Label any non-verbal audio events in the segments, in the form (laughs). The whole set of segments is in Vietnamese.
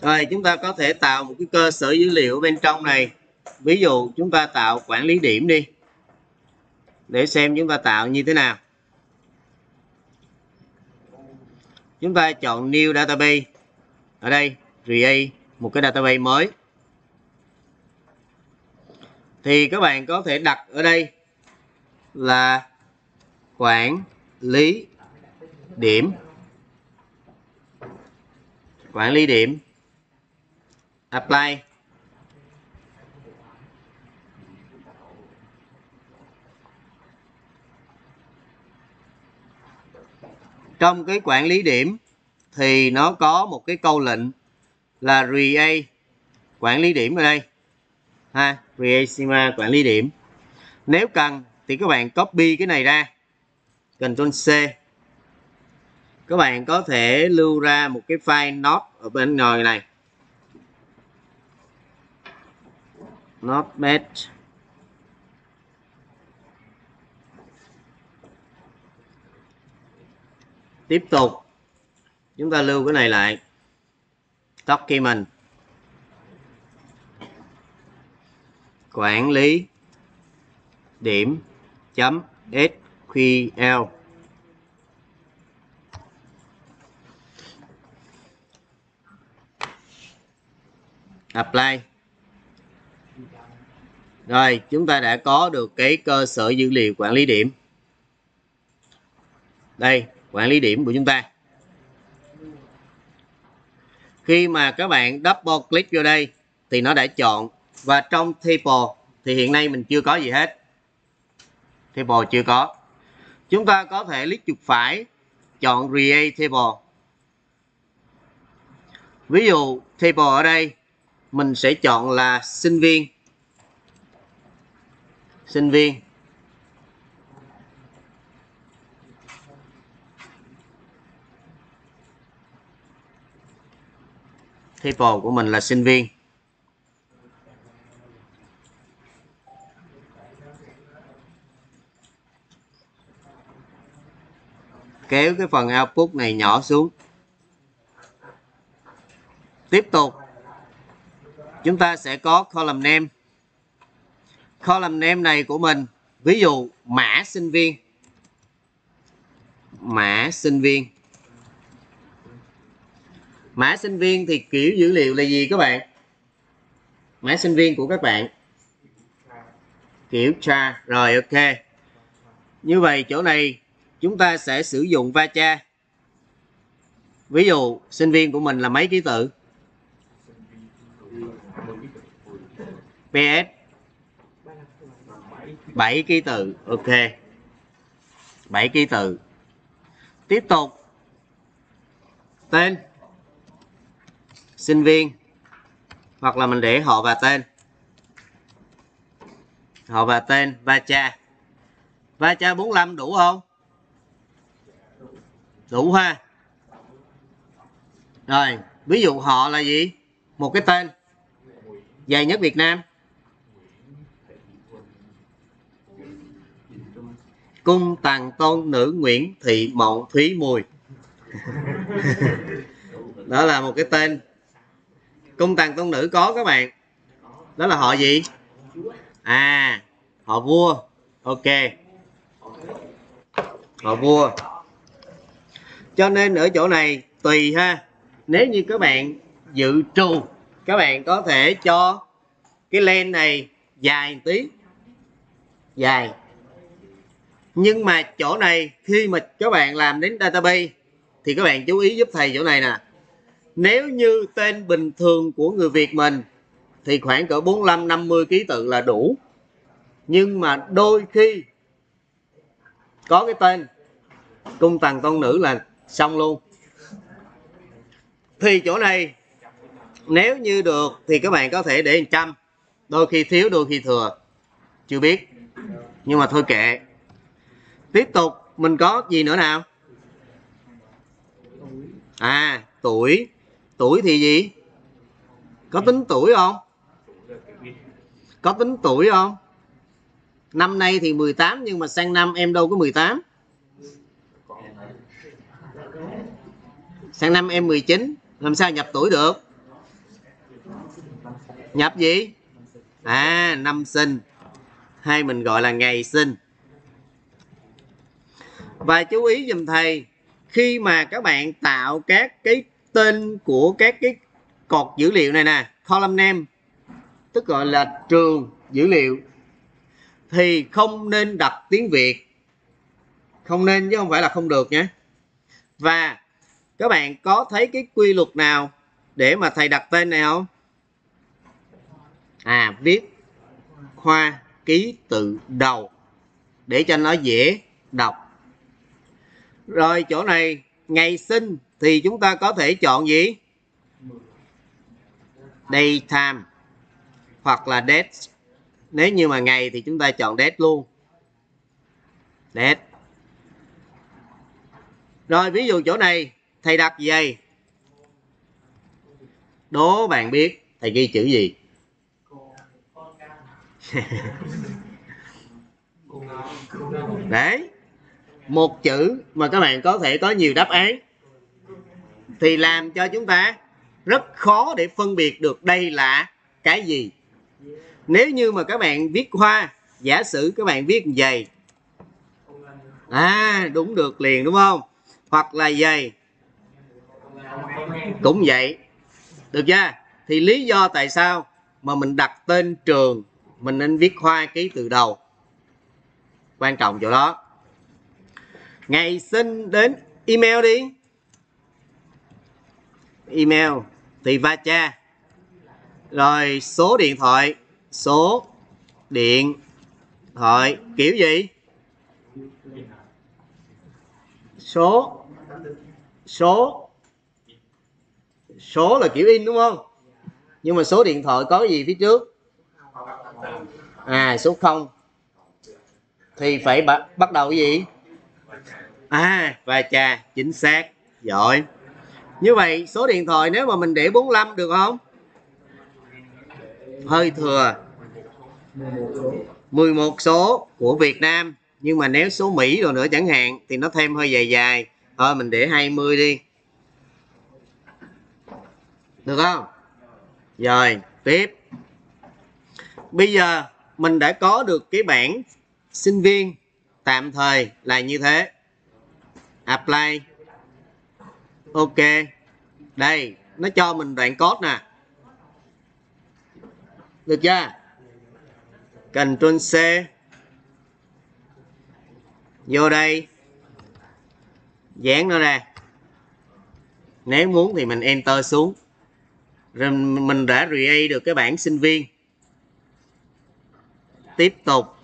rồi, chúng ta có thể tạo một cái cơ sở dữ liệu bên trong này. Ví dụ, chúng ta tạo quản lý điểm đi, để xem chúng ta tạo như thế nào. Chúng ta chọn new database. Ở đây, create một cái database mới. Thì các bạn có thể đặt ở đây là quản lý điểm quản lý điểm. Apply. Trong cái quản lý điểm thì nó có một cái câu lệnh là create quản lý điểm ở đây. Ha create schema quản lý điểm. Nếu cần thì các bạn copy cái này ra. Ctrl C các bạn có thể lưu ra một cái file not ở bên ngoài này. Notepad. Tiếp tục. Chúng ta lưu cái này lại. Document. Quản lý. Điểm. Chấm sql apply. Rồi, chúng ta đã có được cái cơ sở dữ liệu quản lý điểm. Đây, quản lý điểm của chúng ta. Khi mà các bạn double click vô đây, thì nó đã chọn. Và trong table, thì hiện nay mình chưa có gì hết. Table chưa có. Chúng ta có thể click chuột phải, chọn create table. Ví dụ, table ở đây mình sẽ chọn là sinh viên. Sinh viên. Table của mình là sinh viên. Kéo cái phần output này nhỏ xuống. Tiếp tục chúng ta sẽ có column name. Column name này của mình, ví dụ mã sinh viên. Mã sinh viên. Mã sinh viên thì kiểu dữ liệu là gì các bạn? Mã sinh viên của các bạn. Kiểu tra. Rồi, ok. Như vậy, chỗ này chúng ta sẽ sử dụng va cha. Ví dụ, sinh viên của mình là mấy ký tự? Ps 7 ký tự. Ok. 7 ký tự. Tiếp tục. Tên. Sinh viên. Hoặc là mình để họ và tên. Họ và tên, va cha. Va cha 45 đủ không? Đủ ha. Rồi, ví dụ họ là gì? Một cái tên. Dài nhất Việt Nam. Cung tàng tôn nữ Nguyễn Thị Mộng Thúy Mùi. (laughs) Đó là một cái tên. Cung tàng tôn nữ có các bạn. Đó là họ gì? À họ vua. Ok. Họ vua. Cho nên ở chỗ này tùy ha. Nếu như các bạn dự trù, các bạn có thể cho cái len này dài một tí. Dài nhưng mà chỗ này, khi mà các bạn làm đến database, thì các bạn chú ý giúp thầy chỗ này nè. Nếu như tên bình thường của người Việt mình, thì khoảng cỡ 45 50 ký tự là đủ. Nhưng mà đôi khi có cái tên cung tần tôn nữ là xong luôn. Thì chỗ này, nếu như được, thì các bạn có thể để 100 đôi khi thiếu, đôi khi thừa. Chưa biết. Nhưng mà thôi kệ tiếp tục, mình có gì nữa nào? À tuổi. Tuổi thì gì? Có tính tuổi không? Có tính tuổi không? Năm nay thì 18 nhưng mà sang năm em đâu có 18 sang năm em 19 làm sao nhập tuổi được? Nhập gì? À năm sinh. Hay mình gọi là ngày sinh và chú ý dùm thầy, khi mà các bạn tạo các cái tên của các cái cột dữ liệu này nè, column name, tức gọi là trường dữ liệu, thì không nên đặt tiếng Việt. Không nên chứ không phải là không được nhé. Và các bạn có thấy cái quy luật nào để mà thầy đặt tên này không? À viết khoa ký tự đầu, để cho nó dễ đọc rồi, chỗ này, ngày sinh thì chúng ta có thể chọn gì? Daytime hoặc là date. Nếu như mà ngày thì chúng ta chọn date luôn. Date. Rồi, ví dụ chỗ này, thầy đặt gì đố bạn biết, thầy ghi chữ gì? (laughs) Đấy một chữ mà các bạn có thể có nhiều đáp án. Thì làm cho chúng ta rất khó để phân biệt được đây là cái gì. Nếu như mà các bạn viết hoa, giả sử các bạn viết giày. À đúng được liền, đúng không? Hoặc là giày. Cũng vậy. Được chưa? Thì lý do tại sao mà mình đặt tên trường, mình nên viết hoa ký từ đầu? Quan trọng chỗ đó ngày sinh đến email đi. Email, thì va cha. Rồi số điện thoại, số điện thoại, kiểu gì? Số số số là kiểu in, đúng không? Nhưng mà số điện thoại có gì phía trước? À số 0 thì phải bắt đầu cái gì? À và chà chính xác, giỏi. Như vậy, số điện thoại nếu mà mình để 45 được không? Hơi thừa. 11 số của Việt Nam, nhưng mà nếu số Mỹ rồi nữa chẳng hạn, thì nó thêm hơi dài dài. Thôi, mình để 20 đi. Được không? Rồi, tiếp. Bây giờ mình đã có được cái bảng sinh viên tạm thời là như thế apply. Ok. Đây, nó cho mình đoạn code nè. Được chưa? Ctrl C. Vô đây. Dán nó ra. Nếu muốn thì mình enter xuống. Rồi mình đã create được cái bảng sinh viên. Tiếp tục.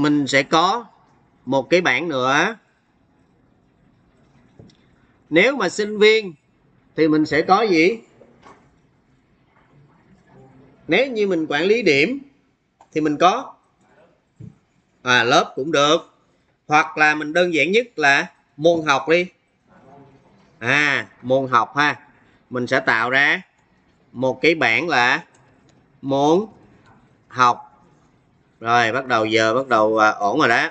Mình sẽ có một cái bảng nữa. Nếu mà sinh viên thì mình sẽ có gì? Nếu như mình quản lý điểm thì mình có. À, lớp cũng được. Hoặc là mình đơn giản nhất là môn học đi. À môn học ha. Mình sẽ tạo ra một cái bảng là môn học rồi bắt đầu giờ bắt đầu à, ổn rồi đó.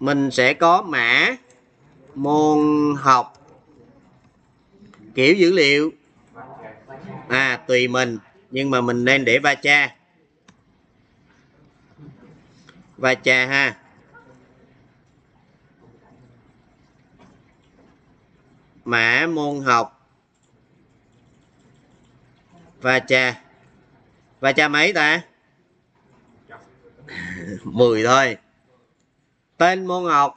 Mình sẽ có mã môn học kiểu dữ liệu. À tùy mình nhưng mà mình nên để va cha. Va cha ha. Mã môn học. Va cha. Va cha mấy ta? (laughs) 10 thôi. Tên môn học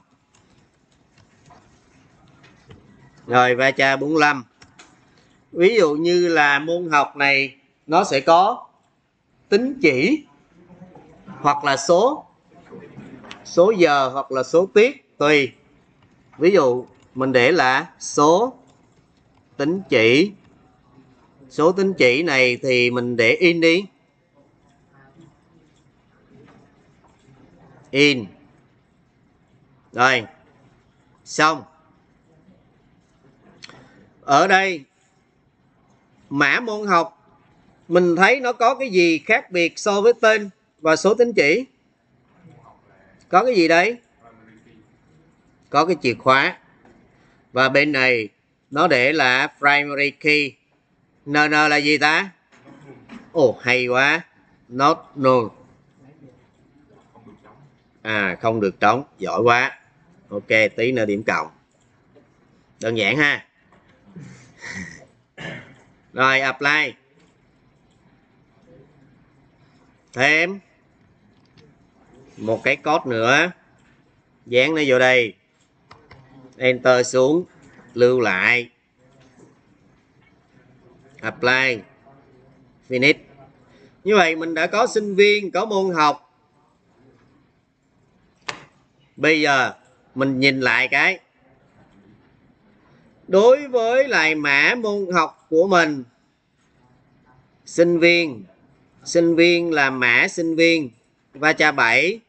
rồi va cha 45 ví dụ như là môn học này, nó sẽ có tính chỉ, hoặc là số số giờ, hoặc là số tiết tùy. Ví dụ, mình để là số tính chỉ. Số tính chỉ này thì mình để in đi. In. Rồi xong. Ở đây mã môn học mình thấy nó có cái gì khác biệt so với tên và số tín chỉ? Có cái gì đấy? Có cái chìa khóa. Và bên này nó để là primary key. N n là gì ta? Ồ oh, hay quá. Not null à không được trống, giỏi quá. Ok, tí nữa điểm cộng. Đơn giản ha. Rồi, apply. Thêm. Một cái code nữa. Dán nó vô đây. Enter xuống. Lưu lại. Apply. Finish. Như vậy mình đã có sinh viên, có môn học bây giờ mình nhìn lại cái. Đối với lại mã môn học của mình, sinh viên sinh viên là mã sinh viên, va cha 7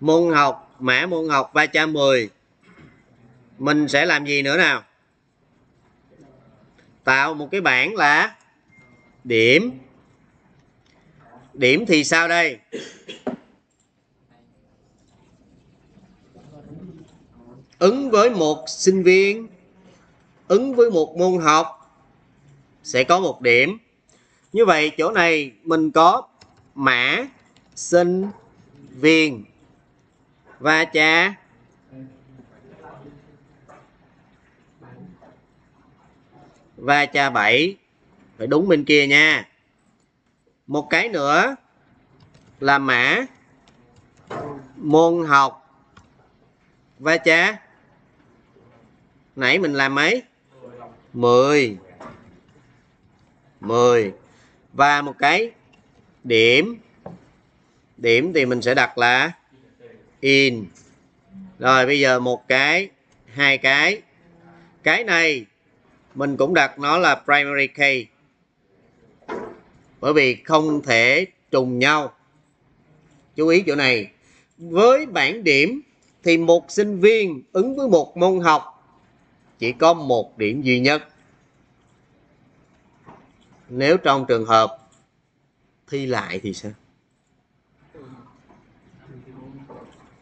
môn học, mã môn học, va cha 10 mình sẽ làm gì nữa nào? Tạo một cái bảng là điểm. Điểm thì sao đây? Ứng với một sinh viên, ứng với một môn học, sẽ có một điểm. Như vậy, chỗ này mình có mã sinh viên. Và cha và cha 7 phải đúng bên kia nha. Một cái nữa là mã môn học. Và cha nãy mình làm mấy? 10 10 và một cái điểm. Điểm thì mình sẽ đặt là in. Rồi bây giờ một cái, hai cái. Cái này mình cũng đặt nó là primary key. Bởi vì không thể trùng nhau. Chú ý chỗ này. Với bảng điểm thì một sinh viên ứng với một môn học chỉ có một điểm duy nhất. Nếu trong trường hợp thi lại thì sao?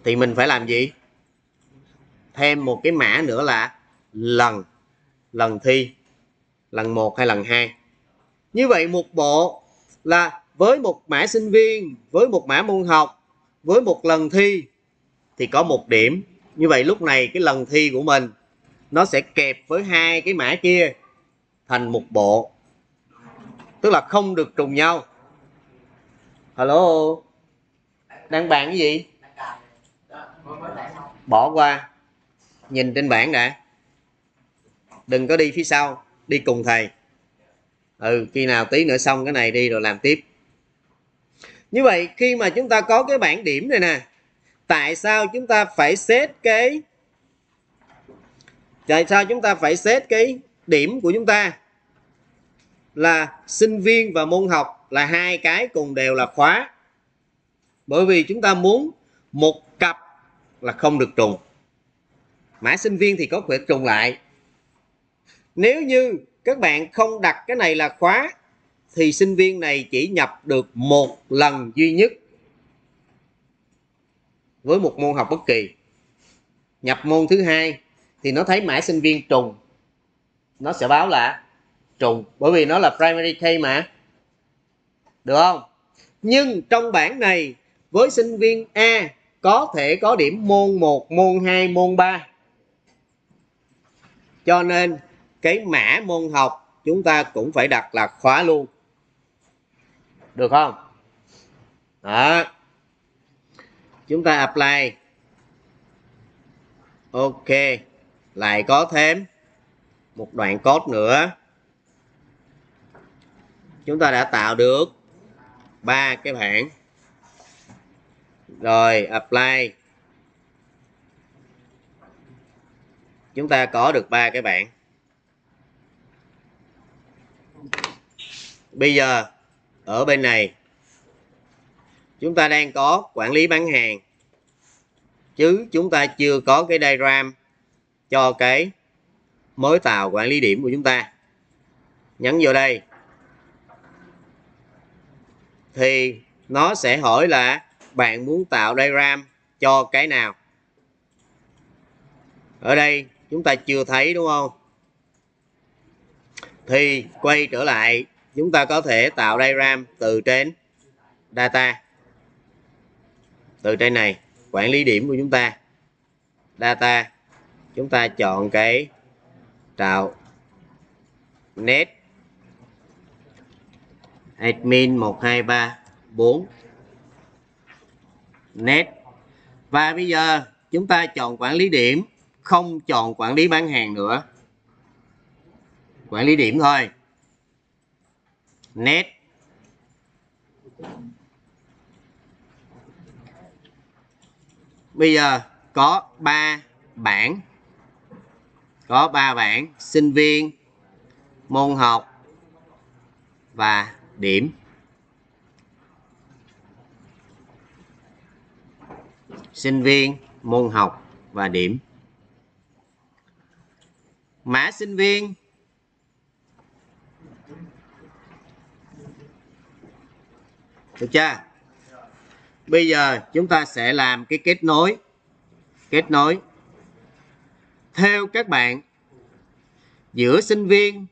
Thì mình phải làm gì? Thêm một cái mã nữa là lần lần thi, lần một hay lần hai. Như vậy một bộ là với một mã sinh viên, với một mã môn học, với một lần thi thì có một điểm. Như vậy lúc này cái lần thi của mình nó sẽ kẹp với hai cái mã kia thành một bộ. Tức là không được trùng nhau. Hello? Đang bàn cái gì? Bỏ qua. Nhìn trên bảng đã. Đừng có đi phía sau. Đi cùng thầy. Ừ khi nào tí nữa xong cái này đi rồi làm tiếp. Như vậy, khi mà chúng ta có cái bảng điểm này nè, tại sao chúng ta phải xét cái tại sao chúng ta phải xét cái điểm của chúng ta? Là sinh viên và môn học là hai cái cùng đều là khóa. Bởi vì chúng ta muốn một cặp là không được trùng. Mã sinh viên thì có quyền trùng lại. Nếu như các bạn không đặt cái này là khóa, thì sinh viên này chỉ nhập được một lần duy nhất với một môn học bất kỳ. Nhập môn thứ hai thì nó thấy mã sinh viên trùng. Nó sẽ báo là trùng bởi vì nó là primary key mà. Được không? Nhưng trong bảng này với sinh viên A có thể có điểm môn 1, môn 2, môn 3 cho nên cái mã môn học chúng ta cũng phải đặt là khóa luôn. Được không? Đó. Chúng ta apply. Ok lại có thêm một đoạn code nữa. Chúng ta đã tạo được ba cái bảng. Rồi, apply. Chúng ta có được ba cái bảng. Bây giờ, ở bên này, chúng ta đang có quản lý bán hàng. Chứ chúng ta chưa có cái diagram cho cái mới tạo quản lý điểm của chúng ta. Nhấn vô đây. Thì nó sẽ hỏi là bạn muốn tạo diagram cho cái nào? Ở đây chúng ta chưa thấy, đúng không? Thì quay trở lại, chúng ta có thể tạo diagram từ trên data. Từ trên này, quản lý điểm của chúng ta. Data chúng ta chọn cái trào net admin 1234 net. Và bây giờ chúng ta chọn quản lý điểm, không chọn quản lý bán hàng nữa. Quản lý điểm thôi. Net. Bây giờ có 3 bảng có 3 bảng sinh viên, môn học và điểm. Sinh viên, môn học và điểm. Mã sinh viên. Được chưa? Bây giờ chúng ta sẽ làm cái kết nối. Kết nối theo các bạn giữa sinh viên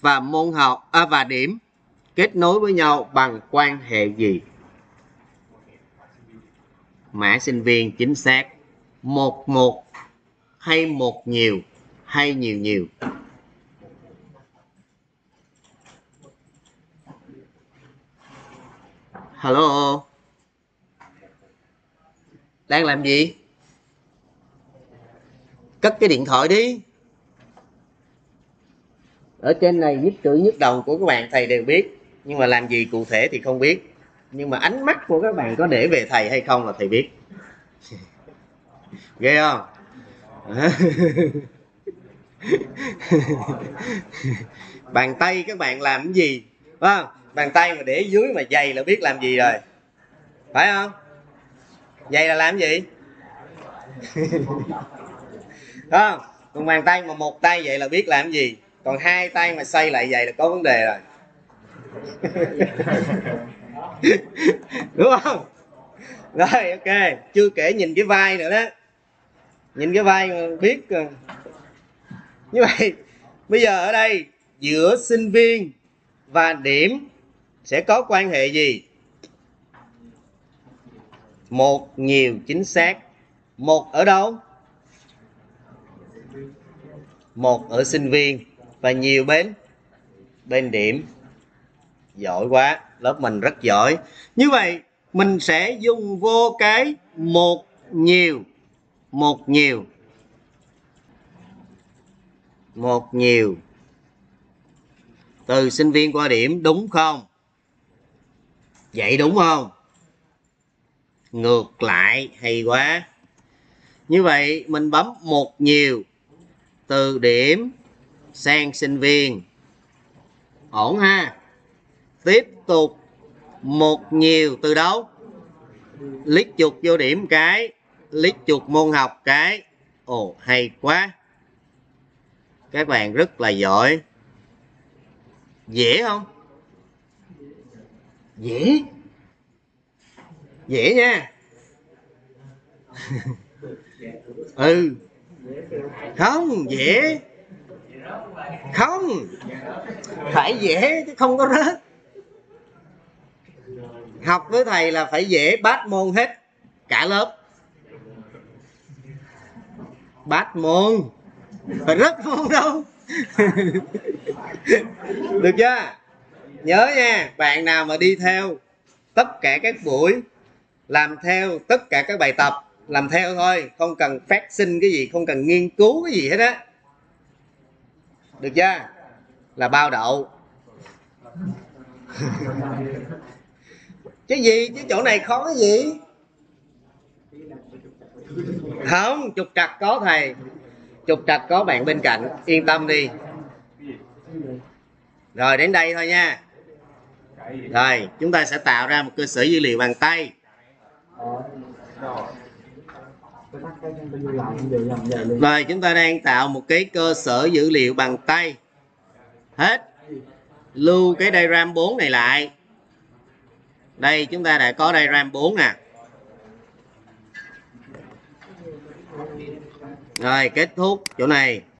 và môn học à, và điểm kết nối với nhau bằng quan hệ gì? Mã sinh viên chính xác một một hay một nhiều hay nhiều nhiều? Hello? Đang làm gì? Cất cái điện thoại đi. Ở trên này nhất chữ nhất đầu của các bạn, thầy đều biết. Nhưng mà làm gì cụ thể thì không biết. Nhưng mà ánh mắt của các bạn có để về thầy hay không là thầy biết. Ghê không? (laughs) Bàn tay các bạn làm cái gì? Phải không? Bàn tay mà để dưới mà dày là biết làm gì rồi. Phải không? Dày là làm gì? (laughs) không còn bàn tay mà một tay vậy là biết làm gì. Còn hai tay mà xây lại vậy là có vấn đề rồi. (laughs) Đúng không? Rồi, ok. Chưa kể nhìn cái vai nữa đó. Nhìn cái vai mà biết ờ. như vậy, bây giờ ở đây, giữa sinh viên và điểm sẽ có quan hệ gì? Một, nhiều, chính xác. Một ở đâu? Một ở sinh viên và nhiều bên bên điểm. Giỏi quá, lớp mình rất giỏi. Như vậy, mình sẽ dùng vô cái một nhiều một nhiều. Một nhiều. Từ sinh viên qua điểm, đúng không? Vậy đúng không? Ngược lại, hay quá. Như vậy, mình bấm một nhiều từ điểm sang sinh viên. Ổn ha? Tiếp tục một nhiều từ đâu? Lít chuột vô điểm cái, lít chuột môn học cái. Ồ, hay quá. Các bạn rất là giỏi. Dễ không? Dễ? Dễ nha. (laughs) Ừ không, dễ. Không. Phải dễ chứ không có rớt. Học với thầy là phải dễ, bát môn hết, cả lớp. Bát môn. Phải rất môn đâu. (laughs) Được chưa? Nhớ nha, bạn nào mà đi theo tất cả các buổi, làm theo tất cả các bài tập làm theo thôi, không cần phát sinh cái gì, không cần nghiên cứu cái gì hết á. Được chưa? Là bao đậu. (laughs) Chứ gì? Chứ chỗ này khó cái gì? Không, trục trặc có thầy. Trục trặc có bạn bên cạnh. Yên tâm đi. Rồi, đến đây thôi nha. Rồi, chúng ta sẽ tạo ra một cơ sở dữ liệu bằng tay rồi, chúng ta đang tạo một cái cơ sở dữ liệu bằng tay. Hết. Lưu cái diagram 4 này lại. Đây, chúng ta đã có diagram 4 nè. Rồi, kết thúc chỗ này.